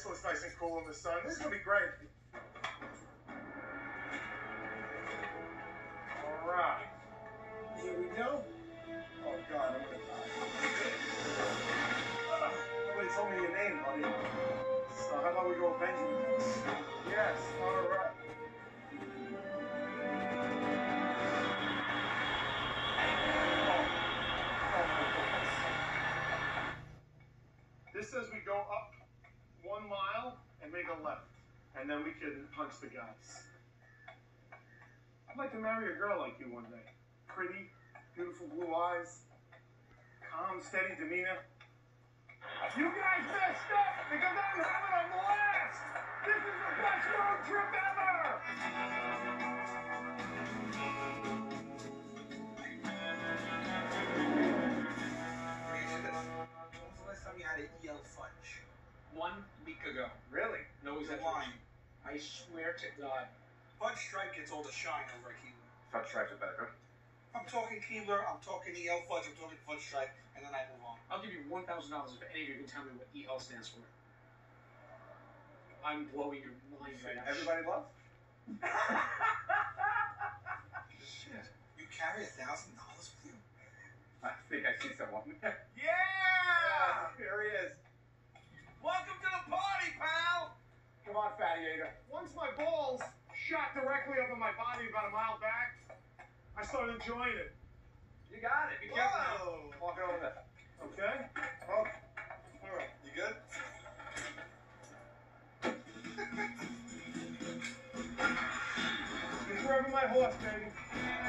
this looks nice and cool in the sun. This is gonna be great. All right. Here we go. Oh God, I'm gonna die. Ah, Nobody told me your name, buddy. So how about we go Benjamin? Yes. All right. This says we go up one mile and make a left, and then we can punch the guys. I'd like to marry a girl like you one day. Pretty, beautiful blue eyes, calm, steady demeanor. You guys messed up One week ago. Really? No You're exaggeration. lying. I swear to God. Fudge stripe gets all the shine over at Keebler. Fudge stripes are better. I'm talking Keebler, I'm talking EL fudge, I'm talking fudge stripe, and then I move on. I'll give you one thousand dollars if any of you can tell me what EL stands for. I'm blowing your mind right now. Everybody loves? Shit. You carry a thousand dollars with you? I think I see someone. Yeah! Here he is. Welcome to the party, pal! Come on, Fatty Ada. Once my balls shot directly up in my body about a mile back, I started enjoying it. You got it. Be careful. now. Whoa! Walk it over there. Okay? Oh, all right. You good? He's rubbing my horse, baby.